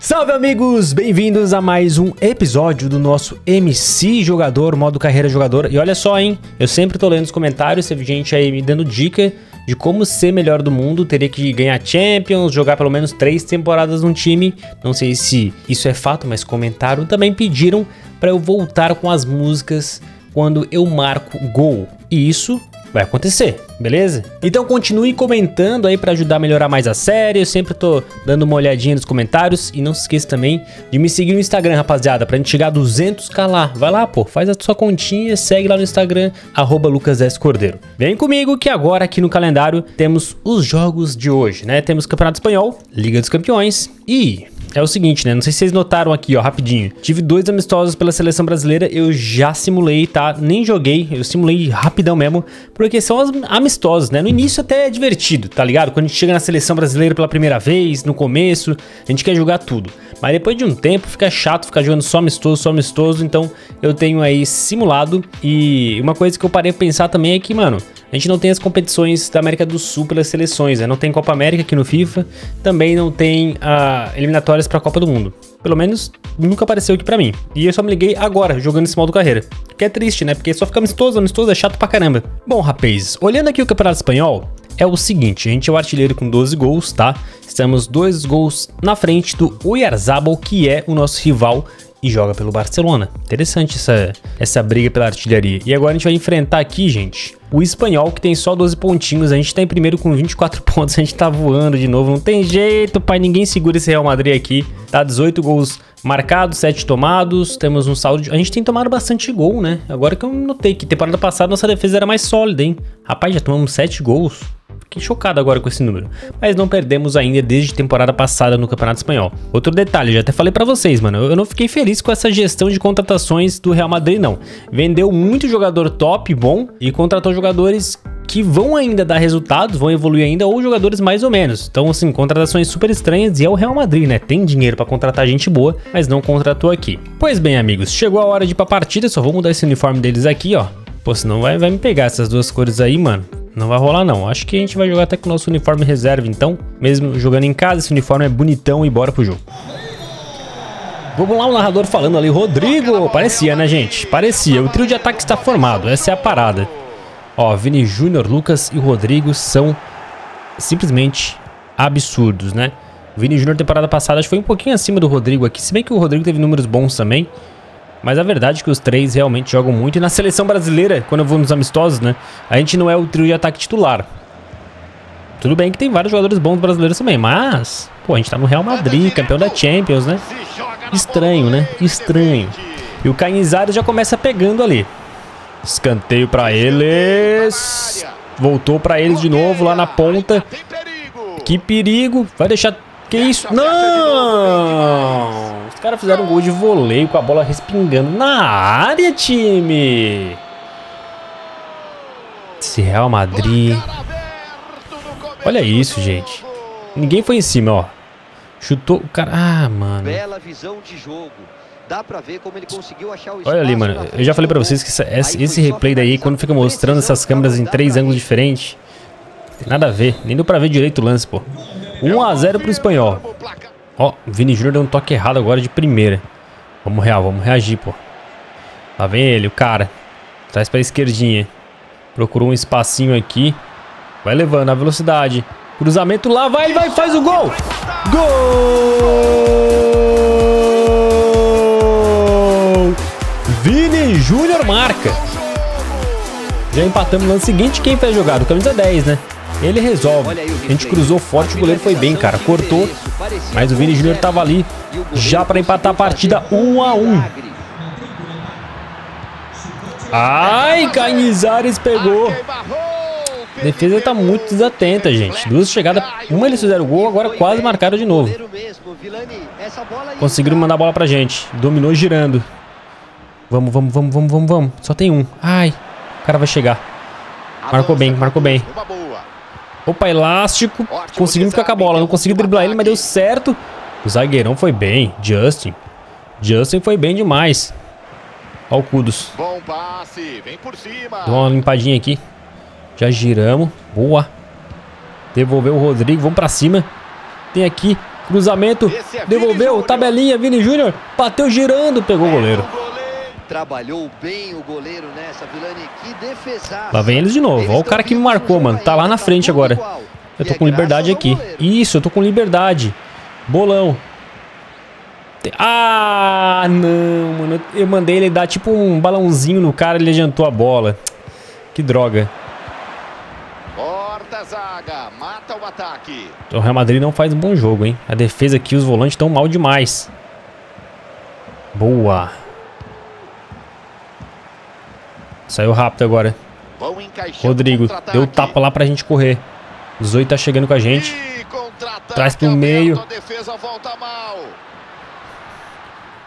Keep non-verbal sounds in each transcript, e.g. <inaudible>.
Salve amigos, bem-vindos a mais um episódio do nosso MC Jogador, modo carreira jogador. E olha só, hein, eu sempre tô lendo os comentários, teve gente aí me dando dica de como ser melhor do mundo, teria que ganhar Champions, jogar pelo menos três temporadas num time. Não sei se isso é fato, mas comentaram. Também pediram para eu voltar com as músicas quando eu marco gol. E isso vai acontecer, beleza? Então continue comentando aí para ajudar a melhorar mais a série. Eu sempre tô dando uma olhadinha nos comentários e não se esqueça também de me seguir no Instagram, rapaziada, pra gente chegar a 200k lá. Vai lá, pô, faz a sua continha, segue lá no Instagram @lucasescordeiro. Vem comigo que agora aqui no calendário temos os jogos de hoje, né? Temos Campeonato Espanhol, Liga dos Campeões e é o seguinte, né? Não sei se vocês notaram aqui, ó, rapidinho. Tive dois amistosos pela seleção brasileira, eu já simulei, tá? Nem joguei, eu simulei rapidão mesmo, porque são amistosos, né? No início até é divertido, tá ligado? Quando a gente chega na seleção brasileira pela primeira vez, no começo, a gente quer jogar tudo. Mas depois de um tempo fica chato ficar jogando só amistoso, só amistoso, então eu tenho aí simulado. E uma coisa que eu parei pra pensar também é que, mano, a gente não tem as competições da América do Sul pelas seleções, né? Não tem Copa América aqui no FIFA, também não tem uh, eliminatórias para a Copa do Mundo. Pelo menos nunca apareceu aqui para mim. E eu só me liguei agora, jogando esse modo carreira. Que é triste, né? Porque só fica amistoso, amistoso é chato pra caramba. Bom, rapazes, olhando aqui o Campeonato Espanhol, é o seguinte, a gente é o artilheiro com 12 gols, tá? Estamos dois gols na frente do Oyarzabal, que é o nosso rival e joga pelo Barcelona. Interessante essa, essa briga pela artilharia. E agora a gente vai enfrentar aqui, gente, o espanhol, que tem só 12 pontinhos. A gente tá em primeiro com 24 <laughs> pontos, a gente tá voando de novo. Não tem jeito, pai, ninguém segura esse Real Madrid aqui. Tá 18 gols marcados, 7 tomados. Temos um saldo de... A gente tem tomado bastante gol, né? Agora que eu notei que temporada passada nossa defesa era mais sólida, hein? Rapaz, já tomamos 7 gols. Fiquei chocado agora com esse número. Mas não perdemos ainda desde temporada passada no Campeonato Espanhol. Outro detalhe, já até falei para vocês, mano. Eu não fiquei feliz com essa gestão de contratações do Real Madrid, não. Vendeu muito jogador top, bom, e contratou jogadores que vão ainda dar resultados, vão evoluir ainda, ou jogadores mais ou menos. Então, assim, contratações super estranhas e é o Real Madrid, né? Tem dinheiro para contratar gente boa, mas não contratou aqui. Pois bem, amigos, chegou a hora de ir pra partida, só vou mudar esse uniforme deles aqui, ó. Pô, senão vai, vai me pegar essas duas cores aí, mano. Não vai rolar não. Acho que a gente vai jogar até com o nosso uniforme reserva, então. Mesmo jogando em casa, esse uniforme é bonitão e bora pro jogo. Vamos lá, o narrador falando ali. Rodrigo! Parecia, né, gente? Parecia. O trio de ataque está formado. Essa é a parada. Ó, Vini Júnior, Lucas e Rodrigo são simplesmente absurdos, né? O Vini Júnior temporada passada acho que foi um pouquinho acima do Rodrigo aqui. Se bem que o Rodrigo teve números bons também. Mas a verdade é que os três realmente jogam muito. E na seleção brasileira, quando eu vou nos amistosos, né? A gente não é o trio de ataque titular. Tudo bem que tem vários jogadores bons brasileiros também, mas... Pô, a gente tá no Real Madrid, campeão da Champions, né? Estranho, né? Estranho. E o Canizares já começa pegando ali. Escanteio pra eles. Voltou pra eles de novo lá na ponta. Que perigo. Vai deixar que isso? Não! Os caras fizeram um gol de voleio com a bola respingando na área, time! Esse Real Madrid. Olha isso, gente. Ninguém foi em cima, ó. Chutou o cara. Ah, mano. Bela visão de jogo. Dá pra ver como ele conseguiu achar o Olha ali, mano. Eu já falei pra vocês que esse, esse replay daí, quando fica mostrando essas câmeras em três ângulos diferentes, tem nada a ver. Nem deu pra ver direito o lance, pô. 1 a 0 pro espanhol. Ó, o Vini Júnior deu um toque errado agora de primeira. Vamos real, vamos reagir, pô. Lá vem ele, o cara. Traz pra esquerdinha. Procurou um espacinho aqui. Vai levando a velocidade. Cruzamento lá, vai, vai, faz o gol! Gol! Vini Júnior marca. Já empatamos no lance seguinte. Quem fez a jogada? O camisa 10, né? Ele resolve. A gente cruzou forte, o goleiro foi bem, cara. Cortou, mas o Vini Júnior tava ali já para empatar a partida 1 a 1. Ai, Canizares pegou. A defesa tá muito desatenta, gente. Duas chegadas, uma eles fizeram gol, agora quase marcaram de novo. Conseguiram mandar a bola pra gente. Dominou girando. Vamos, vamos, vamos, vamos, vamos, vamos. Só tem um. Ai, o cara vai chegar. Marcou bem, marcou bem. Opa, elástico. Conseguimos ficar com a bola. Não consegui driblar ele, mas deu certo. O zagueirão foi bem. Justin. Justin foi bem demais. Olha o Kudos. Bom passe. Vem por cima. Deu uma limpadinha aqui. Já giramos. Boa. Devolveu o Rodrigo. Vamos pra cima. Tem aqui. Cruzamento, é devolveu, Vini tabelinha, Vini Júnior, bateu girando, pegou o goleiro. Trabalhou bem o goleiro nessa, Vilani. Que defesa. Lá vem eles de novo. Ó o cara que me marcou, mano. Tá lá na frente agora. Eu tô com liberdade aqui. Isso, eu tô com liberdade. Bolão. Ah, não, mano. Eu mandei ele dar tipo um balãozinho no cara, ele adiantou a bola. Que droga. Corta a zaga, mata o ataque. O Real Madrid não faz um bom jogo, hein? A defesa aqui, os volantes estão mal demais. Boa. Saiu rápido agora. Rodrigo, deu tapa lá pra gente correr. 18 tá chegando com a gente. Traz pro meio.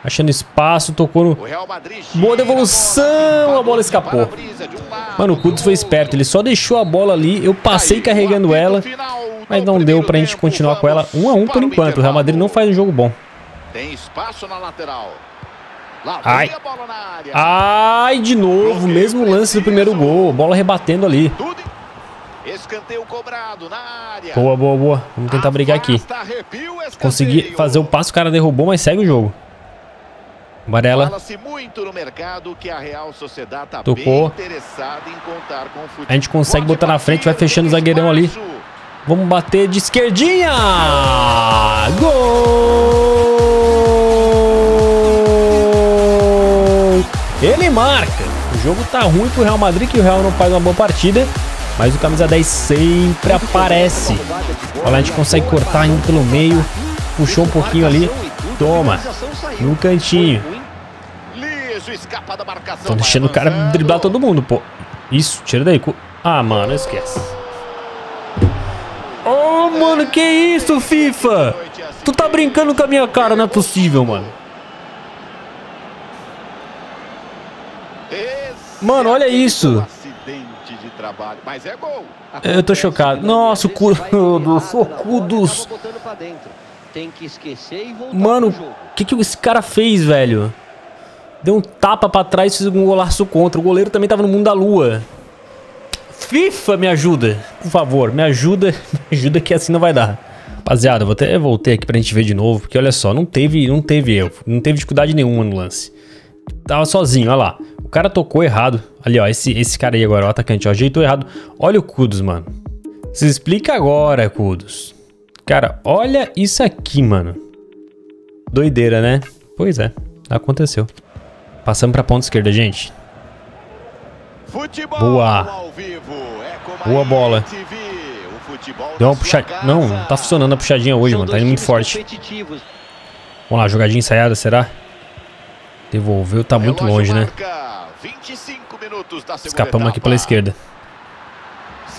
Achando espaço, tocou no... Boa devolução, a bola escapou. um Mano, o Kudus do foi esperto. Ele só deixou a bola ali. Eu passei carregando ela. Mas não deu pra gente continuar com ela. 1 a 1 por enquanto. O Real Madrid não faz um jogo bom. Tem espaço na lateral. Ai. Ai, de novo. Mesmo lance do primeiro gol. Bola rebatendo ali. Tudo em- Escanteio cobrado na área. Boa, boa, boa. Vamos tentar brigar aqui. Consegui fazer o passo, o cara derrubou, mas segue o jogo. Varela. Tá Tocou. A gente consegue botar na frente, vai fechando o zagueirão ali. Vamos bater de esquerdinha! Gol! Ele marca. O jogo tá ruim pro Real Madrid, que o Real não faz uma boa partida. Mas o camisa 10 sempre aparece. Olha lá, a gente consegue cortar indo pelo meio. Puxou um pouquinho ali. Toma. No cantinho. Tô deixando o cara driblar todo mundo, pô. Isso, tira daí. Ah, mano, esquece. Oh, mano, que isso, FIFA? Tu tá brincando com a minha cara, não é possível, mano. Mano, olha isso. Trabalho, mas é. Eu tô chocado. Nossa, o Kudus, o Kudus. Tem que esquecer e voltar Mano, o que, que esse cara fez, velho? Deu um tapa pra trás e fez um golaço contra. O goleiro também tava no mundo da lua. FIFA, me ajuda. Por favor, me ajuda. <laughs> Me ajuda que assim não vai dar. Rapaziada, eu vou até voltei aqui pra gente ver de novo. Porque olha só, não teve, não teve erro. Não teve dificuldade nenhuma no lance. Tava sozinho, olha lá. O cara tocou errado. Ali, ó, esse, esse cara aí agora, o atacante, ó, ajeitou errado. Olha o Kudos, mano. Se explica agora, Kudos. Cara, olha isso aqui, mano. Doideira, né? Pois é, aconteceu. Passamos pra ponta esquerda, gente. Futebol Boa. É Boa bola. Deu uma puxadinha. Não, não tá funcionando a puxadinha hoje, mano. Tá indo muito forte. Vamos lá, jogadinha ensaiada, será? Devolveu, tá muito longe, né? marca 25 minutos da segunda Escapamos aqui pela esquerda.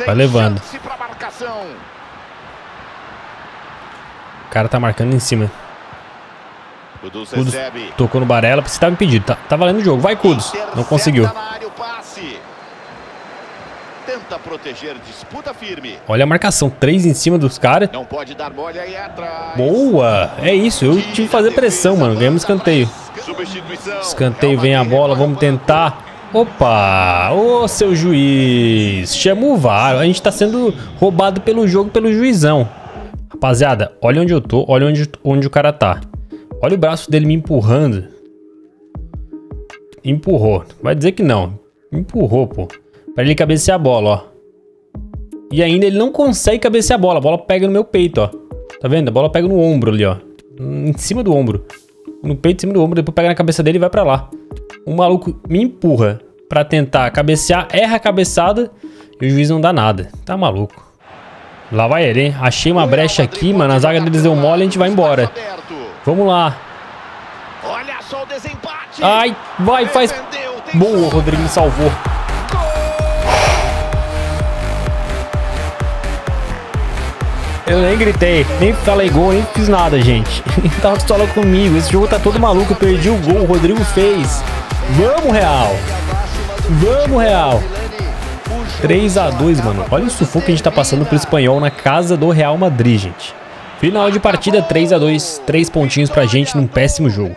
Vai levando. O cara tá marcando em cima. Recebe. tocou no Barella, porque você tava impedido. Tá, tá valendo o jogo. Vai, Kudos. Não conseguiu. na área o passe. Tenta proteger, disputa firme. Olha a marcação. Três em cima dos caras. Não pode dar mole aí atrás. Boa! É isso, eu tive que fazer pressão, mano. Ganhamos escanteio. Escanteio, Real vem a bola, vamos tentar. Opa! Ô, seu juiz! Chama o VAR. A gente tá sendo roubado pelo jogo, pelo juizão. Rapaziada, olha onde eu tô, olha onde, onde o cara tá. Olha o braço dele me empurrando. Empurrou. Vai dizer que não. Empurrou, pô. Pra ele cabecear a bola, ó. E ainda ele não consegue cabecear a bola. A bola pega no meu peito, ó. Tá vendo? A bola pega no ombro ali, ó. Em cima do ombro. No peito, em cima do ombro. Depois pega na cabeça dele e vai pra lá. O maluco me empurra pra tentar cabecear. Erra a cabeçada. E o juiz não dá nada. Tá maluco. Lá vai ele, hein? Achei uma O brecha aqui, mano. A zaga deles deu mole, a gente vai embora. Vamos lá. Olha só o desempate. Ai, vai, faz. Boa, chance. Rodrigo me salvou. Eu nem gritei, nem falei gol, nem fiz nada, gente. <laughs> Tava pistola comigo. Esse jogo tá todo maluco. Eu perdi o gol, o Rodrigo fez. Vamos, Real. Vamos, Real. 3 a 2 mano. Olha o sufoco que a gente tá passando pro espanhol na casa do Real Madrid, gente. Final de partida 3 a 2 Três pontinhos pra gente num péssimo jogo.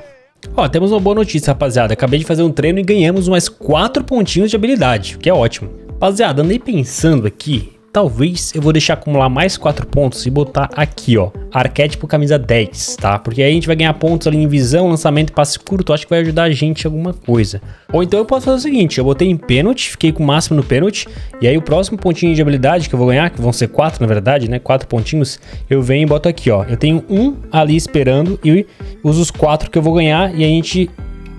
Ó, temos uma boa notícia, rapaziada. Acabei de fazer um treino e ganhamos mais 4 pontinhos de habilidade, o que é ótimo. Rapaziada, andei pensando aqui. Talvez eu vou deixar acumular mais 4 pontos e botar aqui, ó, arquétipo camisa 10, tá? Porque aí a gente vai ganhar pontos ali em visão, lançamento passe curto, acho que vai ajudar a gente em alguma coisa. Ou então eu posso fazer o seguinte, eu botei em pênalti, fiquei com o máximo no pênalti, e aí o próximo pontinho de habilidade que eu vou ganhar, que vão ser 4 na verdade, né, 4 pontinhos, eu venho e boto aqui, ó. Eu tenho um ali esperando e uso os 4 que eu vou ganhar e a gente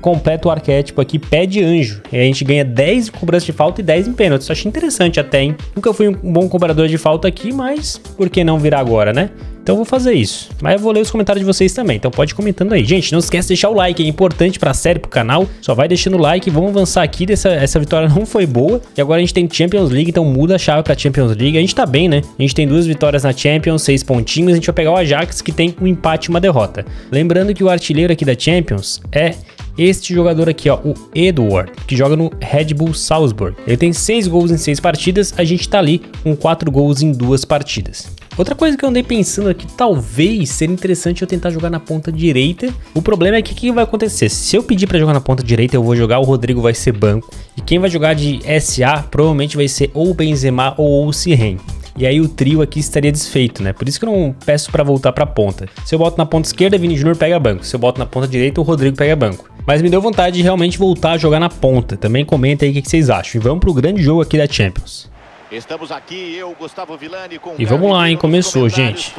completa o arquétipo aqui, pé de anjo. E a gente ganha 10 em cobrança de falta e 10 em pênaltis. Achei interessante até, hein? Nunca fui um bom cobrador de falta aqui, mas por que não virar agora, né? Então vou fazer isso. Mas eu vou ler os comentários de vocês também, então pode comentando aí. Gente, não esquece de deixar o like, é importante pra série, pro canal. Só vai deixando o like, vamos avançar aqui. Dessa, essa vitória <laughs> não foi boa. E agora a gente tem Champions League, então muda a chave pra Champions League. A gente tá bem, né? A gente tem duas vitórias na Champions, seis pontinhos. A gente vai pegar o Ajax, que tem um empate e uma derrota. Lembrando que o artilheiro aqui da Champions é este jogador aqui, ó, o Edward, que joga no Red Bull Salzburg. Ele tem 6 gols em 6 partidas, a gente tá ali com 4 gols em 2 partidas. Outra coisa que eu andei pensando aqui, talvez seria interessante eu tentar jogar na ponta direita. O problema é que o que vai acontecer? Se eu pedir para jogar na ponta direita, eu vou jogar, o Rodrigo vai ser banco. E quem vai jogar de SA provavelmente vai ser ou o Benzema ou o Sirren. E aí o trio aqui estaria desfeito, né? Por isso que eu não peço para voltar para ponta. Se eu boto na ponta esquerda, Vini Júnior pega banco. Se eu boto na ponta direita, o Rodrigo pega banco. Mas me deu vontade de realmente voltar a jogar na ponta. Também comenta aí o que vocês acham. E vamos pro grande jogo aqui da Champions. Estamos aqui, eu, Gustavo Villani, com e vamos lá, hein? Começou, gente.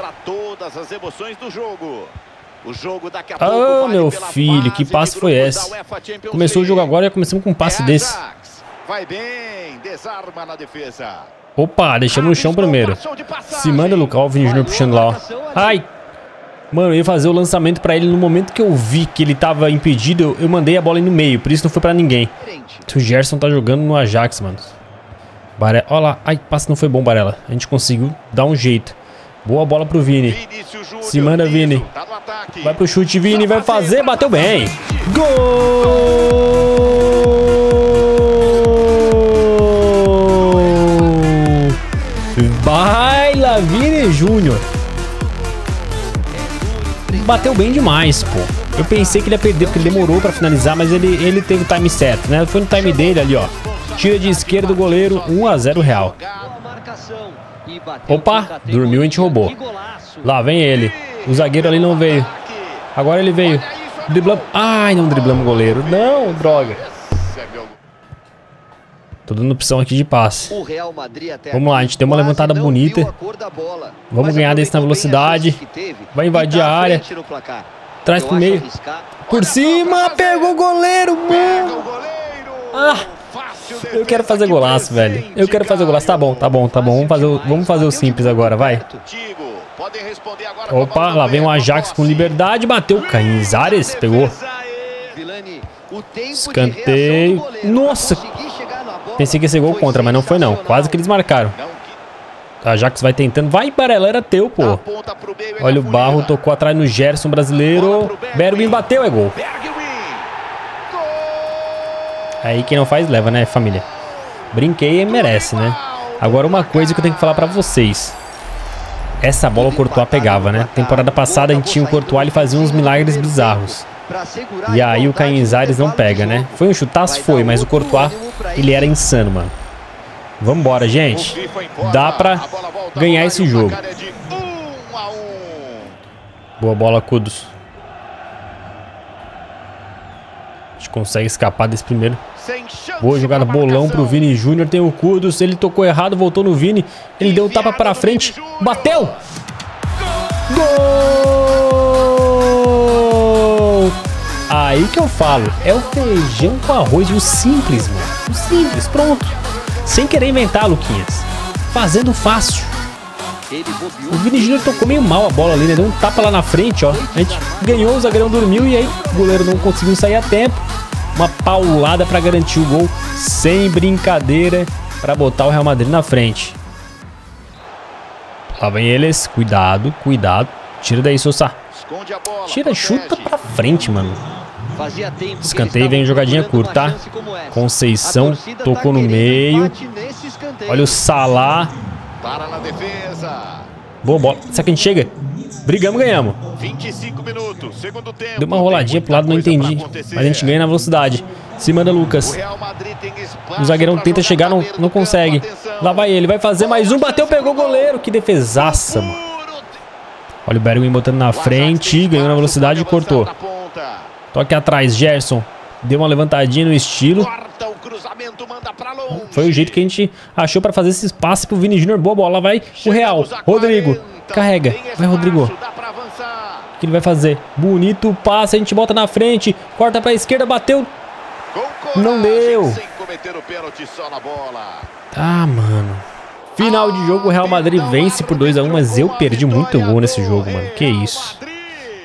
O jogo daqui a pouco oh, meu filho, que passe foi esse? Começou o jogo agora e já começamos com um passe é desse. Vai bem, desarma na defesa. Opa, deixamos no chão primeiro. Se manda, Lucas. o Vini Júnior puxando lá, ó. Ai! Mano, eu ia fazer o lançamento pra ele no momento que eu vi que ele tava impedido, eu, mandei a bola no meio, por isso não foi pra ninguém. O Gerson tá jogando no Ajax, mano. Barela. Olha lá. Ai, passe não foi bom, Barela. A gente conseguiu dar um jeito. Boa bola pro Vini. Se manda, Vini. Tá vai pro chute, Vini. Vai fazer. Bateu bem. Gol! Baila, Vini Júnior. Bateu bem demais, pô. Eu pensei que ele ia perder porque ele demorou pra finalizar, mas ele, ele teve o time certo, né? Foi no time dele ali, ó. Tira de esquerda do goleiro, 1 a 0 Real. Opa, dormiu e a gente roubou. Lá vem ele. O zagueiro ali não veio. Agora ele veio. Driblamos. Ai, não driblamos o goleiro. Não, droga. Tô dando opção aqui de passe. Vamos lá, a gente deu uma levantada bonita. Vamos ganhar desse na velocidade. Vai invadir a área. Traz pro meio. Por cima, pegou o goleiro, mano. Ah. Eu quero fazer golaço, velho. Eu quero fazer golaço. Tá bom, tá bom, tá bom. Vamos fazer o, vamos fazer o simples agora, vai. Opa, lá vem o Ajax com liberdade. Bateu. Canizares pegou. Escanteio. Nossa. Pensei que ia ser gol contra, mas não foi não. Quase que eles marcaram. O Ajax vai tentando. Vai, Barela, era teu, pô. Olha o Barro, tocou atrás no Gerson brasileiro. Bergwin bateu, é gol. Aí quem não faz, leva, né, família? Brinquei e merece, né? Agora uma coisa que eu tenho que falar pra vocês. Essa bola o Courtois pegava, né? Temporada passada a gente tinha o Courtois, e fazia uns milagres bizarros. E aí o Cainzares não pega, né? Foi um chutaço? Foi, mas o Courtois, ele era insano, mano. Vambora, gente. Dá pra ganhar esse jogo. Boa bola, Kudos. A gente consegue escapar desse primeiro. Boa jogada, bolão pro Vini Júnior. Tem o Kudos, ele tocou errado, voltou no Vini. Ele deu um tapa pra frente. Bateu! Gol! Aí que eu falo, é o feijão com arroz, o simples, mano. O simples, pronto. Sem querer inventar, Luquinhas. Fazendo fácil. O Vini Júnior tocou meio mal a bola ali, né? Deu um tapa lá na frente, ó. A gente ganhou, o zagueirão dormiu e aí o goleiro não conseguiu sair a tempo. Uma paulada para garantir o gol, sem brincadeira, para botar o Real Madrid na frente. Lá vem eles, cuidado, cuidado. Tira daí, Sousa. Tira, chuta pra frente, mano. Escanteio, vem jogadinha curta, tá? Conceição, tá tocou no meio. Olha o Salah. Para na defesa. Boa bola. Será que a gente chega? Brigamos, ganhamos. 25 minutos, segundo tempo. Deu uma roladinha pro lado, não entendi. Mas a gente ganha na velocidade. Se manda Lucas. O zagueirão tenta chegar, não, não consegue. Lá vai ele, vai fazer mais um, bateu, pegou o goleiro. Que defesaça, mano. Olha o Bergwijn botando na frente, ganhou na velocidade e cortou. Toque atrás, Gerson. Deu uma levantadinha no estilo. Foi o jeito que a gente achou para fazer esse espaço pro Vini Júnior. Boa bola, vai o Real. Rodrigo, carrega. Vai, Rodrigo. O que ele vai fazer? Bonito passe, a gente bota na frente. Corta pra esquerda, bateu. Não deu. Tá, mano. Final de jogo, o Real Madrid vence por 2x1, mas eu perdi muito gol nesse jogo, mano. Que isso.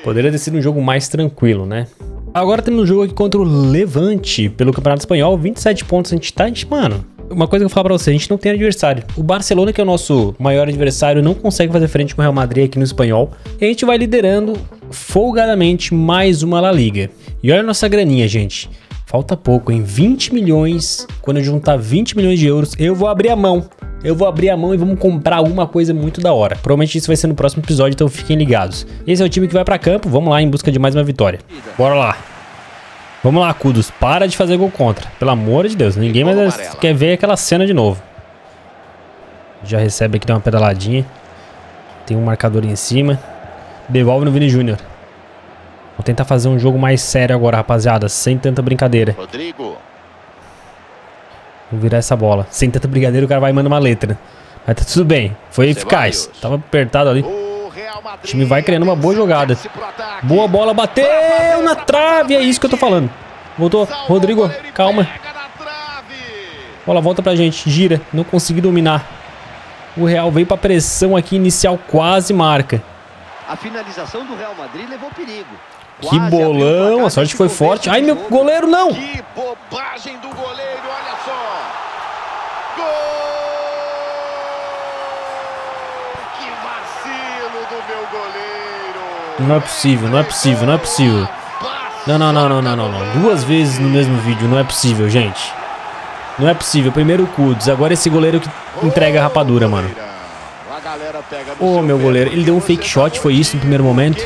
Poderia ter sido um jogo mais tranquilo, né? Agora temos um jogo aqui contra o Levante, pelo Campeonato Espanhol, 27 pontos. A gente tá, a gente, mano, uma coisa que eu vou falar pra você, a gente não tem adversário. O Barcelona, que é o nosso maior adversário, não consegue fazer frente com o Real Madrid aqui no espanhol. E a gente vai liderando folgadamente mais uma La Liga. E olha a nossa graninha, gente. Falta pouco, em 20 milhões. Quando eu juntar 20 milhões de euros, eu vou abrir a mão. Eu vou abrir a mão e vamos comprar alguma coisa muito da hora. Provavelmente isso vai ser no próximo episódio, então fiquem ligados. Esse é o time que vai pra campo, vamos lá em busca de mais uma vitória. Bora lá. Vamos lá, Kudos, para de fazer gol contra. Pelo amor de Deus, ninguém mais quer ver aquela cena de novo. Já recebe aqui, dá uma pedaladinha. Tem um marcador em cima. Devolve no Vini Júnior. Vou tentar fazer um jogo mais sério agora, rapaziada. Sem tanta brincadeira. Rodrigo. Vou virar essa bola. Sem tanta brincadeira, o cara vai e manda uma letra. Mas tá tudo bem. Foi eficaz. Tava apertado ali. O time vai criando uma boa jogada. Boa bola, bateu na trave. É isso que eu tô falando. Voltou. Rodrigo, calma. Bola volta pra gente. Gira. Não consegui dominar. O Real veio pra pressão aqui inicial. Quase marca. A finalização do Real Madrid levou perigo. Que bolão, a sorte foi forte. Ai, meu goleiro, não! Que bobagem do goleiro, olha só! Gol! Que vacilo do meu goleiro! Não é possível, não é possível, não é possível. Não, não, não, não, não, não, não. Duas vezes no mesmo vídeo, não é possível, gente. Não é possível. Primeiro o Kuds, agora esse goleiro que entrega a rapadura, mano. Ô, oh, meu goleiro, ele deu um fake shot, foi isso no primeiro momento?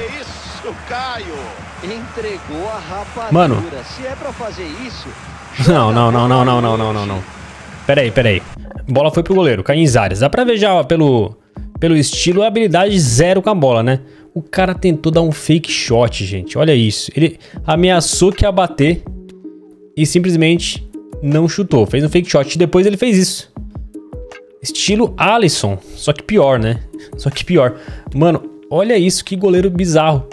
Entregou a rapadura. Mano. Se é pra fazer isso. <laughs> Não, não, não, não, não, não, não, não, não. Pera aí, pera aí. Bola foi pro goleiro, Canizales. Dá pra ver já ó, pelo, pelo estilo, habilidade zero com a bola, né? O cara tentou dar um fake shot, gente. Olha isso. Ele ameaçou que ia bater e simplesmente não chutou. Fez um fake shot. E depois ele fez isso. Estilo Alisson. Só que pior, né? Só que pior. Mano, olha isso. Que goleiro bizarro.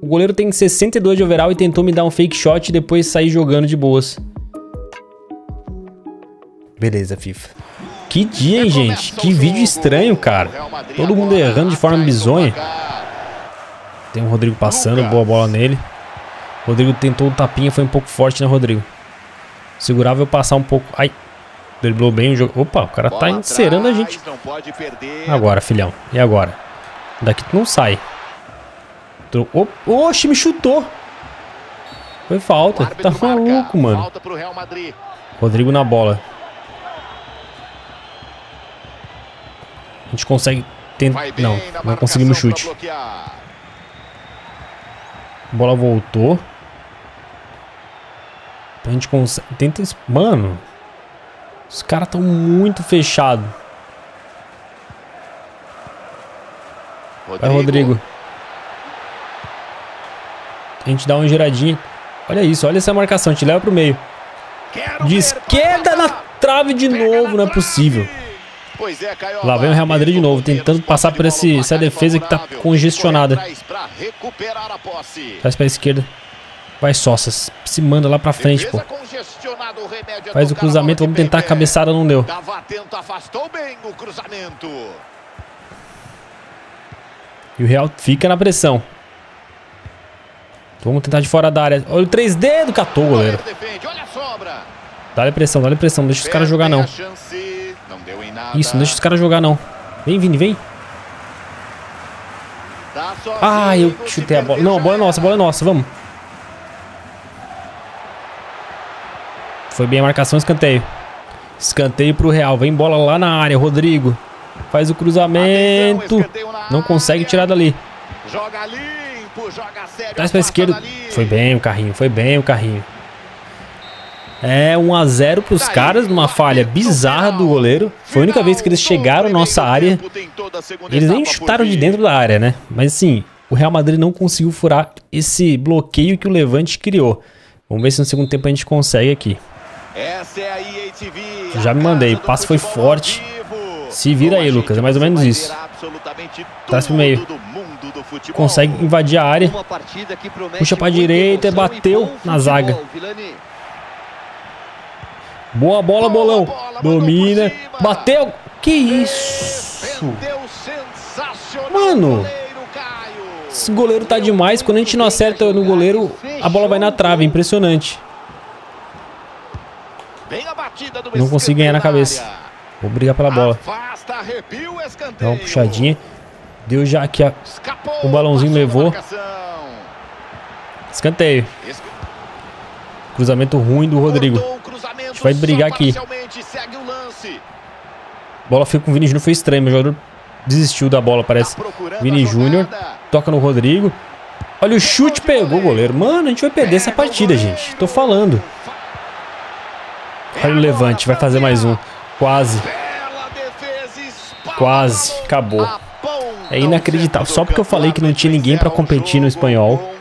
O goleiro tem 62 de overall e tentou me dar um fake shot e depois sair jogando de boas. Beleza, FIFA. Que dia, hein, gente? Que vídeo estranho, cara. Todo mundo errando de forma bizonha. Tem o Rodrigo passando, boa bola nele. O Rodrigo tentou o tapinha, foi um pouco forte, né, Rodrigo? Segurava eu passar um pouco. Ai, driblou bem o jogo. Opa, o cara tá encerando a gente. Agora, filhão. E agora? Daqui tu não sai. Oxi, me chutou. Foi falta. Tá maluco, mano. Rodrigo na bola. A gente consegue... Tent... Não, não conseguimos chute. A bola voltou. A gente consegue... Tenta... Mano. Os caras estão muito fechados. Vai, Rodrigo. A gente dá uma giradinha. Olha isso, olha essa marcação. A gente leva pro meio. De esquerda na trave de novo. Não é possível. É, Lá vem o Real Madrid de novo, tentando passar por esse, essa defesa que tá congestionada. Faz pra esquerda. Vai Sossas. Se manda lá pra frente, pô. Faz o cruzamento, vamos tentar a cabeçada, não deu. E o Real fica na pressão. Vamos tentar de fora da área. Olha o 3D do catou, goleiro. Dá-lhe pressão, dá-lhe pressão. Não deixa os caras jogar, não. Isso, não deixa os caras jogar, não. Vem, Vini, vem. Ah, eu chutei a bola. Não, a bola é nossa, a bola é nossa. Vamos. Foi bem a marcação, escanteio. Escanteio pro Real. Vem bola lá na área, Rodrigo. Faz o cruzamento. Não consegue tirar dali. Joga sério. Traz pra esquerda. Foi bem o carrinho, foi bem o carrinho. É 1x0 pros caras, numa falha bizarra do goleiro. Foi a única vez que eles chegaram na nossa área. Eles nem chutaram de dentro da área, né? Mas assim, o Real Madrid não conseguiu furar esse bloqueio que o Levante criou. Vamos ver se no segundo tempo a gente consegue aqui. É a Já me mandei, o passe foi forte. Se vira aí, Lucas, é mais ou menos isso. Traz pro meio. Consegue invadir a área. Puxa pra muita direita, bateu na zaga. Boa bola, bolão. Domina. Bateu. Que isso? Mano. Esse goleiro tá demais. Quando a gente não acerta no goleiro, a bola vai na trave. Impressionante. A Não consigo ganhar na cabeça. Vou brigar pela bola. Dá uma puxadinha. Deu já aqui a O balãozinho levou. escanteio. Esca- Cruzamento ruim do Rodrigo. O A gente vai brigar aqui. o. Bola foi com o Vini Júnior. Foi estranho. Meu jogador desistiu da bola, parece. Tá Vini Júnior. Toca no Rodrigo. Olha o chute, pegou o goleiro. Mano, a gente vai perder essa partida, gente. Tô falando. Olha o Levante, vai fazer mais um. Quase, quase. Acabou. É inacreditável. do porque eu falei que não tinha ninguém o competir no espanhol.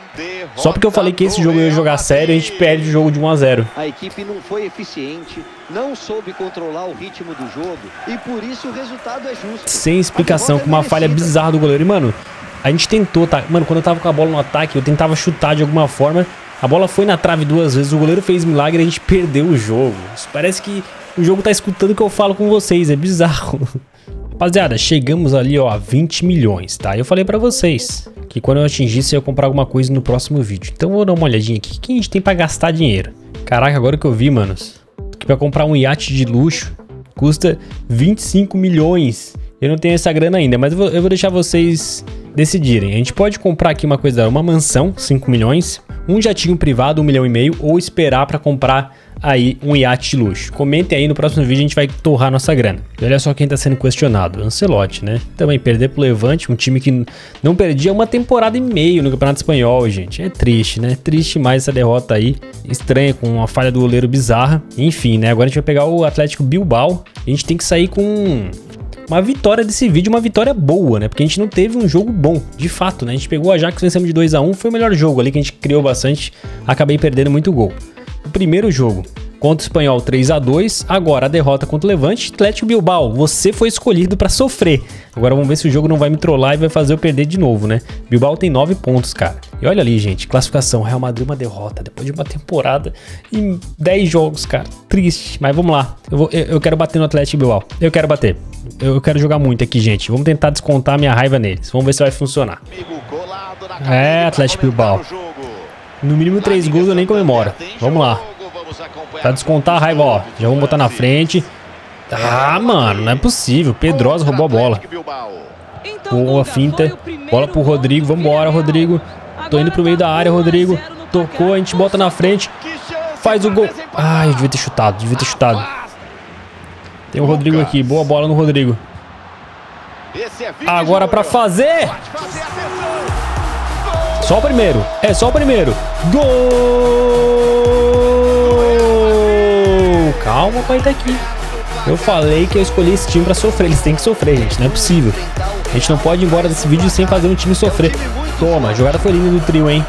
Só porque eu falei que esse jogo ia jogar sério, a gente perde o jogo de 1 a 0 A equipe não foi eficiente, não soube controlar o ritmo do jogo e por isso o resultado é justo. Sem explicação, com uma é falha bizarra do goleiro. E, mano, a gente tentou, tá? Mano, quando eu tava com a bola no ataque, eu tentava chutar de alguma forma. A bola foi na trave duas vezes, o goleiro fez milagre e a gente perdeu o jogo. Isso parece que o jogo tá escutando o que eu falo com vocês, é bizarro. <laughs> Rapaziada, chegamos ali, ó, a 20 milhões, tá? Eu falei pra vocês que quando eu atingisse eu ia comprar alguma coisa no próximo vídeo. Então vou dar uma olhadinha aqui. O que a gente tem pra gastar dinheiro? Caraca, agora que eu vi, manos, que pra comprar um iate de luxo custa 25 milhões. Eu não tenho essa grana ainda, mas eu vou, eu vou deixar vocês decidirem. A gente pode comprar aqui uma coisa, uma mansão, 5 milhões, um jatinho privado, 1 milhão e meio, ou esperar pra comprar aí um iate de luxo. Comentem aí no próximo vídeo, a gente vai torrar nossa grana. E olha só quem tá sendo questionado, Ancelotti, né? Também perder pro Levante, um time que não perdia uma temporada e meio no Campeonato Espanhol, gente. É triste, né? Triste mais essa derrota aí. Estranha, com uma falha do goleiro bizarra. Enfim, né? Agora a gente vai pegar o Atlético Bilbao. A gente tem que sair com uma vitória desse vídeo, uma vitória boa, né? Porque a gente não teve um jogo bom, de fato, né? A gente pegou a Ajax, vencemos de 2 a 1 foi o melhor jogo ali que a gente criou bastante, acabei perdendo muito gol. O primeiro jogo contra o Espanhol 3 a 2 agora a derrota contra o Levante, Atlético Bilbao, você foi escolhido pra sofrer. Agora vamos ver se o jogo não vai me trollar e vai fazer eu perder de novo, né? Bilbao tem 9 pontos, cara. E olha ali, gente, classificação, Real Madrid uma derrota depois de uma temporada em 10 jogos, cara. Triste, mas vamos lá. Eu, vou- eu- eu quero bater no Atlético Bilbao. Eu quero bater. Eu, eu quero jogar muito aqui, gente. Vamos tentar descontar minha raiva neles. Vamos ver se vai funcionar. É, Atlético Bilbao. No mínimo 3 Na gols eu nem comemoro. Vamos lá. Pra descontar a raiva, ó. Já vamos botar na frente. Ah, mano, não é possível. Pedrosa roubou a bola. Bilbao. Então, Boa finta. Bola pro Rodrigo. Vambora, Rodrigo. Tô indo pro meio da área, Rodrigo. Tocou, a gente bota na frente. Faz o gol. Ai, eu devia ter chutado, devia ter chutado. Tem o Rodrigo aqui. Boa bola no Rodrigo. É Agora pra fazer. Só o primeiro. É só o primeiro. Gol! Calma, pai tá aqui. Eu falei que eu escolhi esse time pra sofrer. Eles têm que sofrer, gente. Não é possível. A gente não pode ir embora desse vídeo sem fazer um time sofrer. Toma, a jogada foi linda do trio, hein?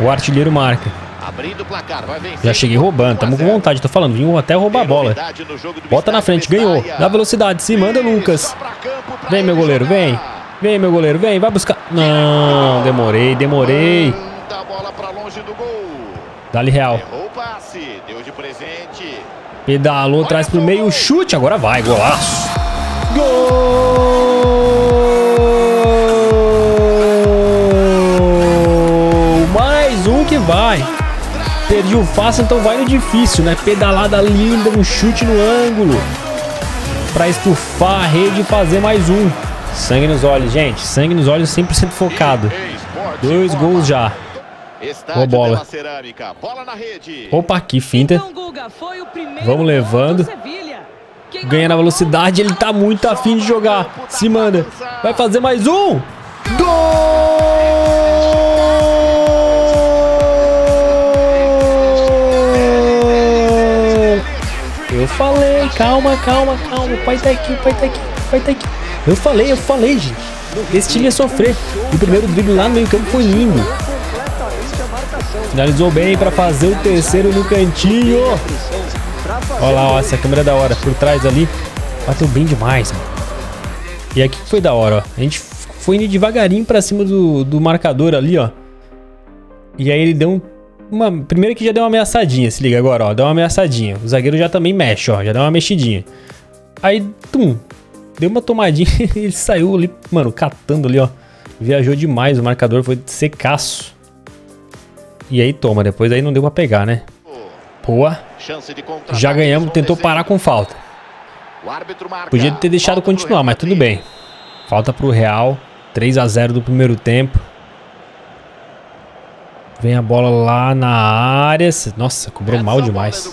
O artilheiro marca. Já cheguei roubando, tamo com vontade, tô falando. Vim até roubar a bola. Bota na frente, ganhou. Dá velocidade, se manda, Lucas. Vem, meu goleiro, vem. Vem, meu goleiro, vem. Vai buscar. Não, demorei, demorei. Manda a bola pra longe do gol. Dá-lhe real. Errou o passe, deu de presente. Pedalou, traz pro meio, chute, agora vai, golaço. Gol! Mais um que vai. Perdi o fácil, então vai no difícil, né? Pedalada linda, um chute no ângulo. Pra estufar a rede e fazer mais um. Sangue nos olhos, gente. Sangue nos olhos 100% focado. Dois gols já. Boa bola. Della Cerâmica, bola na rede. Opa, que finta. Então, Vamos levando. Ganha na velocidade, ele tá muito afim de jogar. Se manda. Vai fazer mais um. Gol! Eu falei, calma, calma, calma. O pai tá aqui, o pai tá aqui, o pai tá aqui. Eu falei, eu falei, gente. Esse time ia sofrer. O primeiro drible lá no meio campo foi lindo. Finalizou bem para fazer o terceiro no cantinho. Olha lá, ó, essa câmera é da hora. Por trás ali. Bateu bem demais, mano. E aqui foi da hora, ó. A gente foi indo devagarinho pra cima do, do marcador ali, ó. E aí ele deu um, uma... Primeiro que já deu uma ameaçadinha, se liga agora, ó. Deu uma ameaçadinha. O zagueiro já também mexe, ó. Já deu uma mexidinha. Aí, tum. Deu uma tomadinha <laughs> e ele saiu ali, mano, catando ali, ó. Viajou demais, o marcador foi secaço. E aí toma, depois aí não deu pra pegar, né? Boa. Já ganhamos, tentou parar com falta. Podia ter deixado continuar, mas tudo bem. Falta pro Real. 3 a 0 do primeiro tempo. Vem a bola lá na área. Nossa, cobrou mal demais.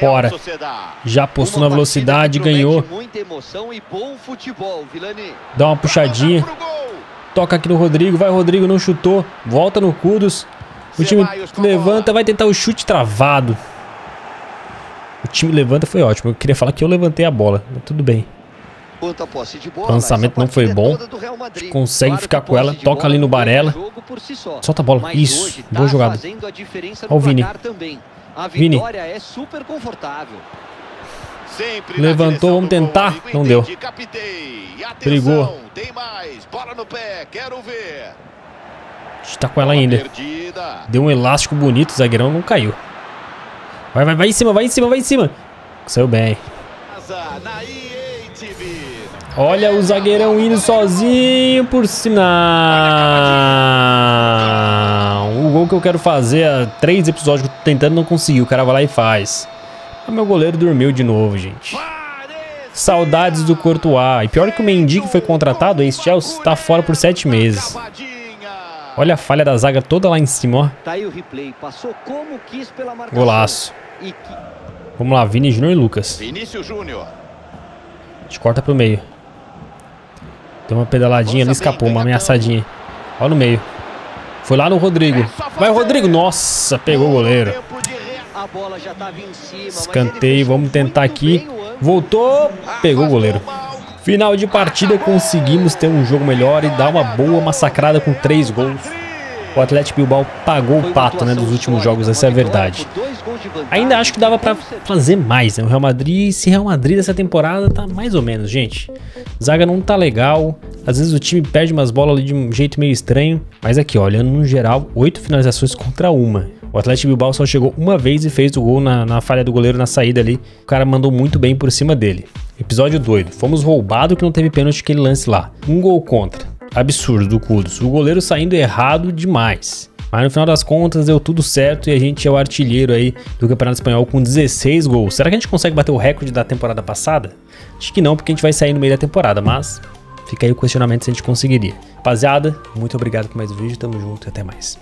Bora. Já postou na velocidade, ganhou. Dá uma puxadinha. Toca aqui no Rodrigo. Vai, Rodrigo, não chutou. Volta no Kudos. O time levanta, vai tentar o chute travado. O time levanta foi ótimo. Eu queria falar que eu levantei a bola, mas tudo bem. O lançamento não foi bom. Consegue ficar com ela. Toca ali no Barella. Solta a bola. Isso. Boa jogada. Olha o Vini. Vini. Levantou, vamos tentar. Não deu. Brigou. A gente tá com ela ainda. Deu um elástico bonito, o zagueirão não caiu. Vai, vai, vai em cima, vai em cima, vai em cima. Saiu bem. Olha o zagueirão indo sozinho por cima. O que eu quero fazer há três episódios que eu tô tentando não consegui. O cara vai lá e faz. O meu goleiro dormiu de novo, gente. Saudades do Courtois. E pior que o Mendy que foi contratado, esse Chelsea, tá fora por sete meses. Olha a falha da zaga toda lá em cima, ó. Tá aí o replay. Passou como quis pela marcação. Golaço. Vamos lá, Vini Júnior e Lucas. Vinícius Júnior. A gente corta pro meio. Deu uma pedaladinha ali, escapou, uma ameaçadinha. Olha no meio. Foi lá no Rodrigo. Vai, Rodrigo. Nossa, pegou o goleiro. Escanteio, vamos tentar aqui. Voltou, pegou o goleiro. Final de partida, conseguimos ter um jogo melhor e dar uma boa massacrada com três gols. O Atlético Bilbao pagou o pato né, dos últimos jogos, essa é a verdade. Ainda acho que dava para fazer mais, né? O Real Madrid, se Real Madrid dessa temporada tá mais ou menos, gente. Zaga não tá legal, às vezes o time perde umas bolas ali de um jeito meio estranho. Mas aqui, olhando no geral, oito finalizações contra uma. O Atlético Bilbao só chegou uma vez e fez o gol na, na falha do goleiro na saída ali. O cara mandou muito bem por cima dele. Episódio doido. Fomos roubados que não teve pênalti aquele lance lá. Um gol contra. Absurdo do Kudos. O goleiro saindo errado demais. Mas no final das contas deu tudo certo e a gente é o artilheiro aí do Campeonato Espanhol com 16 gols. Será que a gente consegue bater o recorde da temporada passada? Acho que não, porque a gente vai sair no meio da temporada, mas fica aí o questionamento se a gente conseguiria. Rapaziada, muito obrigado por mais um vídeo, tamo junto e até mais.